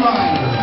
Rider.